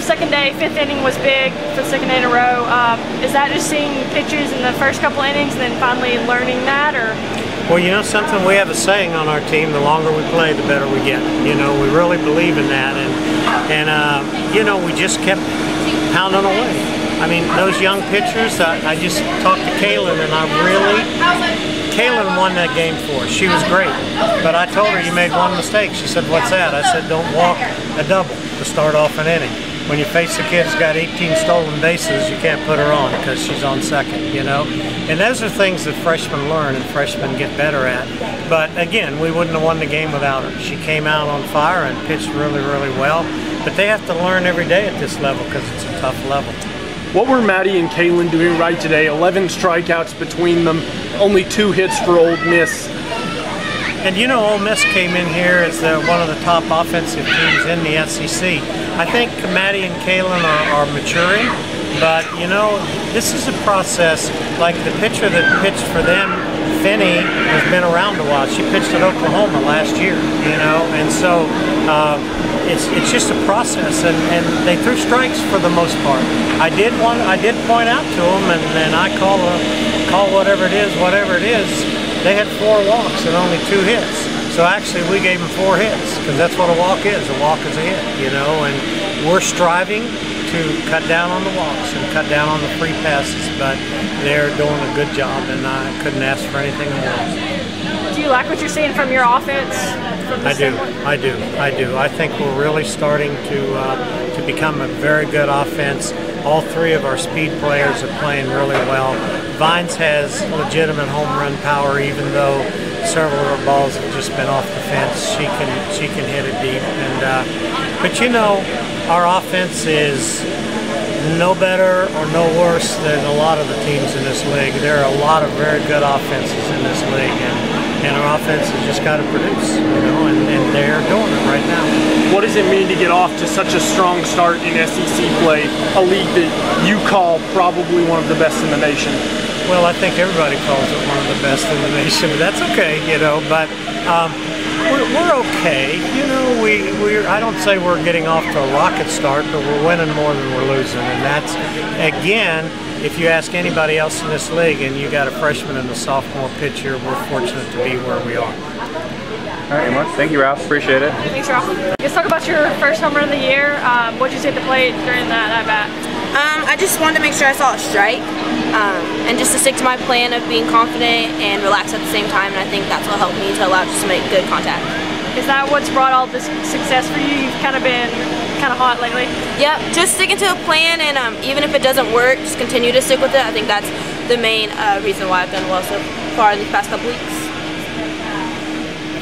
Second day, fifth inning was big for the second day in a row. Um, is that just seeing pitches in the first couple innings and then finally learning that, or? Well, you know something, we have a saying on our team, the longer we play, the better we get. You know, we really believe in that. And, and uh, you know, we just kept pounding away. I mean, those young pitchers, I, I just talked to Caylan and I really, Caylan won that game for us. She was great. But I told her you made one mistake. She said, what's that? I said, don't walk a double to start off an inning when you face a kid who's got 18 stolen bases, you can't put her on because she's on second, you know? And those are things that freshmen learn and freshmen get better at. But again, we wouldn't have won the game without her. She came out on fire and pitched really, really well. But they have to learn every day at this level because it's a tough level. What were Matty and Caylan doing right today? 11 strikeouts between them, only two hits for Ole Miss. And you know, Ole Miss came in here as the, one of the top offensive teams in the SEC. I think Matty and Caylan are, are maturing, but you know, this is a process. Like the pitcher that pitched for them, Finney, has been around a while. She pitched at Oklahoma last year, you know, and so uh, it's it's just a process. And, and they threw strikes for the most part. I did one. I did point out to them, and, and I call a, call whatever it is, whatever it is. They had four walks and only two hits. So actually, we gave him four hits because that's what a walk is. A walk is a hit, you know. And we're striving to cut down on the walks and cut down on the free passes, but they're doing a good job, and I couldn't ask for anything more. Do you like what you're seeing from your offense? From I do, I do, I do. I think we're really starting to uh, to become a very good offense. All three of our speed players are playing really well. Vines has legitimate home run power, even though several of her balls have just been off the fence. She can she can hit it deep, and uh, but you know, our offense is no better or no worse than a lot of the teams in this league. There are a lot of very good offenses in this league, and, and our offense has just got to produce, you know, and, and they're doing it right now. What does it mean to get off to such a strong start in SEC play, a league that you call probably one of the best in the nation? Well, I think everybody calls it one of the best in the nation. but That's okay, you know, but um, we're, we're okay. You know, we we I don't say we're getting off to a rocket start, but we're winning more than we're losing, and that's again. If you ask anybody else in this league, and you got a freshman and a sophomore pitcher, we're fortunate to be where we are. All right, well, thank you, Ralph. Appreciate it. Thanks, Ralph. Let's talk about your first home run of the year. Um, what did you see at the plate during that at bat? Um, I just wanted to make sure I saw a strike um, and just to stick to my plan of being confident and relaxed at the same time and I think that's what helped me to allow just to make good contact. Is that what's brought all this success for you? You've kind of been kind of hot lately? Yep, just sticking to a plan and um, even if it doesn't work, just continue to stick with it. I think that's the main uh, reason why I've done well so far in these past couple weeks.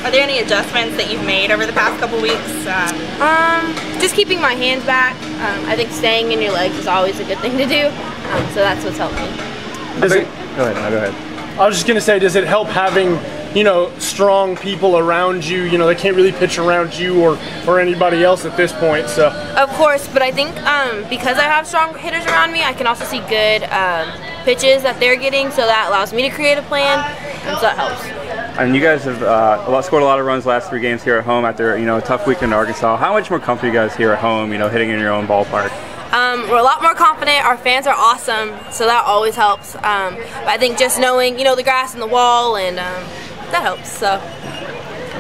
Are there any adjustments that you've made over the past couple weeks? Um, um just keeping my hands back. Um, I think staying in your legs is always a good thing to do. Um, so that's what's helped me. Does it, go ahead. No, go ahead. I was just gonna say, does it help having you know strong people around you? You know, they can't really pitch around you or or anybody else at this point. So of course, but I think um, because I have strong hitters around me, I can also see good um, pitches that they're getting, so that allows me to create a plan, and so that helps. And you guys have uh, scored a lot of runs last three games here at home after you know a tough week in Arkansas. How much more comfortable you guys here at home? You know, hitting in your own ballpark. Um, we're a lot more confident. Our fans are awesome, so that always helps. Um, but I think just knowing, you know, the grass and the wall, and um, that helps. So.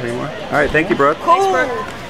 Any more? All right, thank you, Brooke. Cool. Thanks, Brooke.